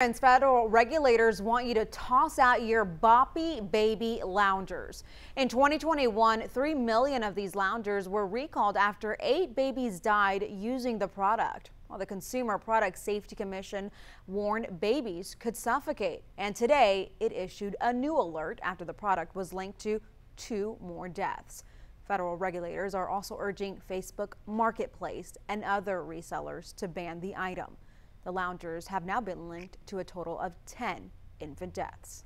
Federal regulators want you to toss out your boppy baby loungers. In 2021, 3 million of these loungers were recalled after eight babies died using the product. While the Consumer Product Safety Commission warned babies could suffocate. And today it issued a new alert after the product was linked to two more deaths. Federal regulators are also urging Facebook Marketplace and other resellers to ban the item. The loungers have now been linked to a total of 10 infant deaths.